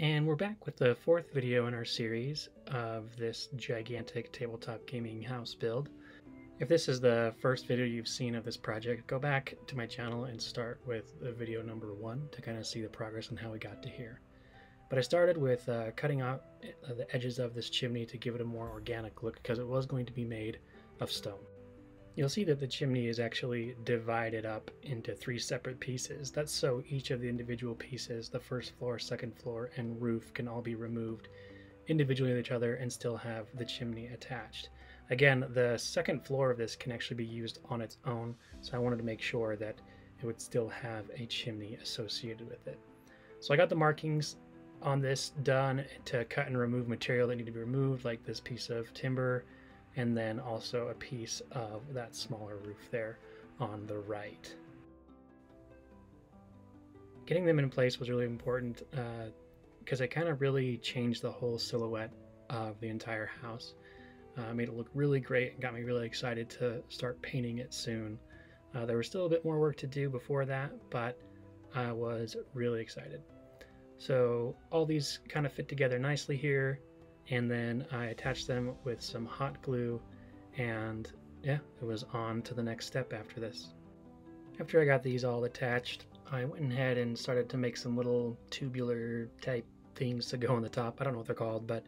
And we're back with the fourth video in our series of this gigantic tabletop gaming house build. If this is the first video you've seen of this project, go back to my channel and start with video number one to kind of see the progress and how we got to here. But I started with uh, cutting out uh, the edges of this chimney to give it a more organic look because it was going to be made of stone. You'll see that the chimney is actually divided up into three separate pieces. That's so each of the individual pieces, the first floor, second floor, and roof can all be removed individually with each other and still have the chimney attached. Again, the second floor of this can actually be used on its own, so I wanted to make sure that it would still have a chimney associated with it. So I got the markings on this done to cut and remove material that need to be removed, like this piece of timber, and then also a piece of that smaller roof there on the right. Getting them in place was really important because uh, it kind of really changed the whole silhouette of the entire house. Uh, made it look really great and got me really excited to start painting it soon. Uh, there was still a bit more work to do before that, but I was really excited. So all these kind of fit together nicely here and then I attached them with some hot glue and yeah, it was on to the next step after this. After I got these all attached, I went ahead and started to make some little tubular type things to go on the top. I don't know what they're called, but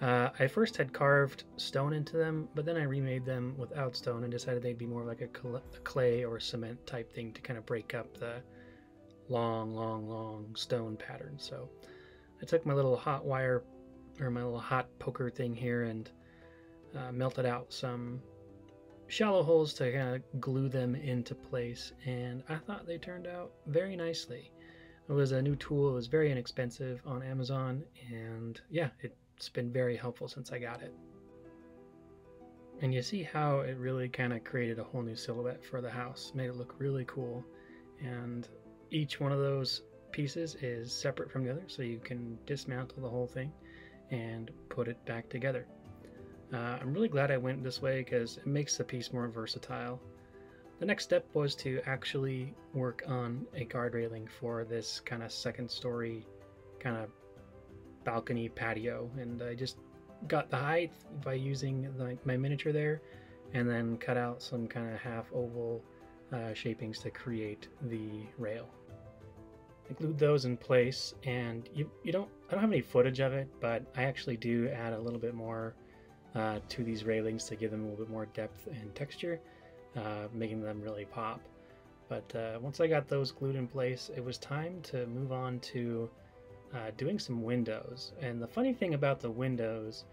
uh, I first had carved stone into them, but then I remade them without stone and decided they'd be more like a, a clay or cement type thing to kind of break up the long, long, long stone pattern. So I took my little hot wire or my little hot poker thing here and uh, melted out some shallow holes to kind of glue them into place and I thought they turned out very nicely. It was a new tool, it was very inexpensive on Amazon and yeah, it's been very helpful since I got it. And you see how it really kind of created a whole new silhouette for the house, made it look really cool. And each one of those pieces is separate from the other, so you can dismantle the whole thing and put it back together. Uh, I'm really glad I went this way because it makes the piece more versatile. The next step was to actually work on a guard railing for this kind of second story kind of balcony patio and I just got the height by using the, my miniature there and then cut out some kind of half oval uh, shapings to create the rail. Glued those in place and you, you don't I don't have any footage of it but I actually do add a little bit more uh, to these railings to give them a little bit more depth and texture uh, making them really pop. But uh, once I got those glued in place it was time to move on to uh, doing some windows. And the funny thing about the windows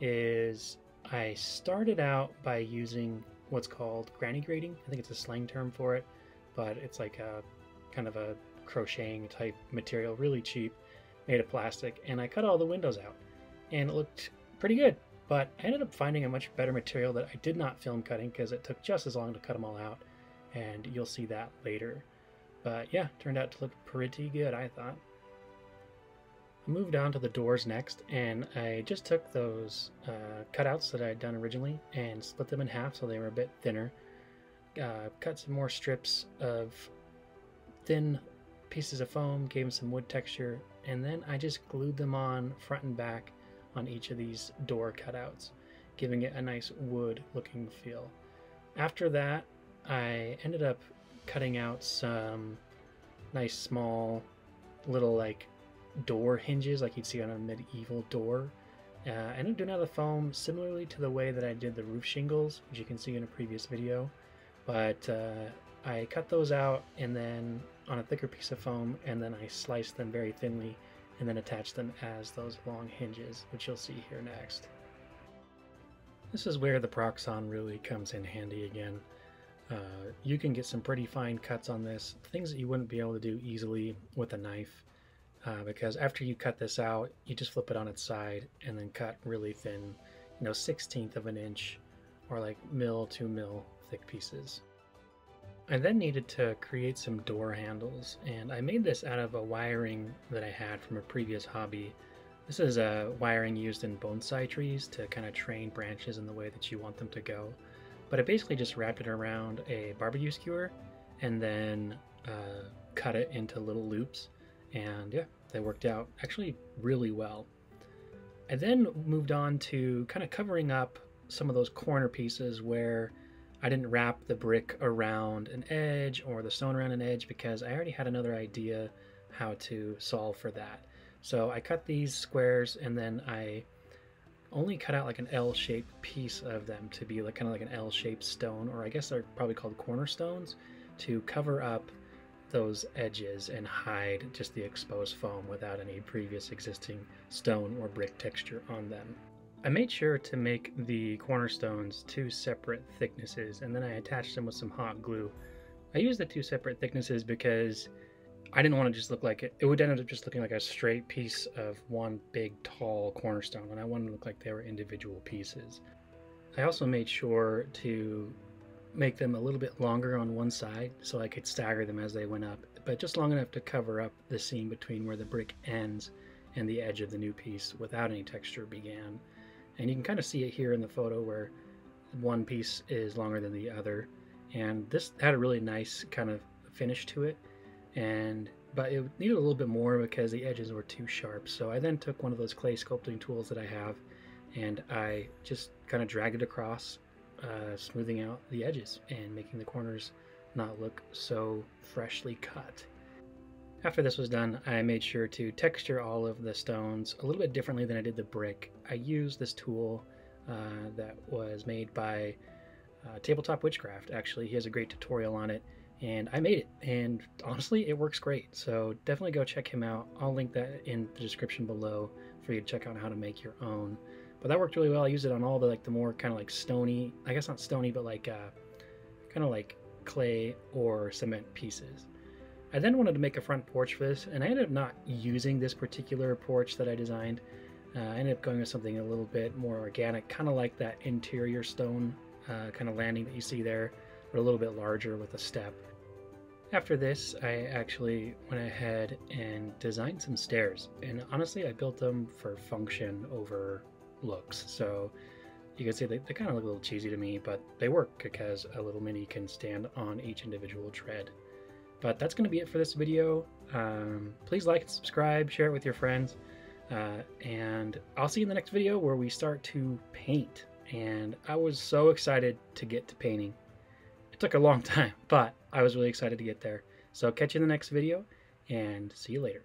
is I started out by using what's called granny grating. I think it's a slang term for it but it's like a kind of a crocheting type material, really cheap, made of plastic, and I cut all the windows out. And it looked pretty good, but I ended up finding a much better material that I did not film cutting because it took just as long to cut them all out, and you'll see that later. But yeah, turned out to look pretty good, I thought. I moved on to the doors next, and I just took those uh, cutouts that I had done originally and split them in half so they were a bit thinner. Uh, cut some more strips of thin pieces of foam, gave them some wood texture, and then I just glued them on front and back on each of these door cutouts, giving it a nice wood looking feel. After that, I ended up cutting out some nice small little like door hinges like you'd see on a medieval door. Uh, I ended up doing out of foam similarly to the way that I did the roof shingles, which you can see in a previous video. But uh, I cut those out and then on a thicker piece of foam and then I slice them very thinly and then attach them as those long hinges, which you'll see here next. This is where the Proxxon really comes in handy again. Uh, you can get some pretty fine cuts on this, things that you wouldn't be able to do easily with a knife, uh, because after you cut this out, you just flip it on its side and then cut really thin, you know, 16th of an inch or like mil to mil thick pieces. I then needed to create some door handles, and I made this out of a wiring that I had from a previous hobby. This is a wiring used in bonsai trees to kind of train branches in the way that you want them to go. But I basically just wrapped it around a barbecue skewer and then uh, cut it into little loops And yeah, they worked out actually really well. I then moved on to kind of covering up some of those corner pieces where I didn't wrap the brick around an edge or the stone around an edge because I already had another idea how to solve for that. So I cut these squares and then I only cut out like an L-shaped piece of them to be like kind of like an L-shaped stone, or I guess they're probably called cornerstones, to cover up those edges and hide just the exposed foam without any previous existing stone or brick texture on them. I made sure to make the cornerstones two separate thicknesses and then I attached them with some hot glue. I used the two separate thicknesses because I didn't want to just look like it. It would end up just looking like a straight piece of one big tall cornerstone and I wanted to look like they were individual pieces. I also made sure to make them a little bit longer on one side so I could stagger them as they went up, but just long enough to cover up the seam between where the brick ends and the edge of the new piece without any texture began. And you can kind of see it here in the photo where one piece is longer than the other. And this had a really nice kind of finish to it. And but it needed a little bit more because the edges were too sharp. So I then took one of those clay sculpting tools that I have and I just kind of dragged it across, uh, smoothing out the edges and making the corners not look so freshly cut. After this was done, I made sure to texture all of the stones a little bit differently than I did the brick. I used this tool uh, that was made by uh, Tabletop Witchcraft, actually. He has a great tutorial on it, and I made it, and honestly, it works great. So definitely go check him out. I'll link that in the description below for you to check out how to make your own. But that worked really well. I used it on all the like the more kind of like stony, I guess not stony, but like uh, kind of like clay or cement pieces. I then wanted to make a front porch for this, and I ended up not using this particular porch that I designed. Uh, I ended up going with something a little bit more organic, kind of like that interior stone uh, kind of landing that you see there, but a little bit larger with a step. After this, I actually went ahead and designed some stairs, and honestly, I built them for function over looks. So you can see they, they kind of look a little cheesy to me, but they work because a little mini can stand on each individual tread. But that's going to be it for this video. Um, please like and subscribe, share it with your friends. Uh, and I'll see you in the next video where we start to paint. And I was so excited to get to painting. It took a long time, but I was really excited to get there. So catch you in the next video and see you later.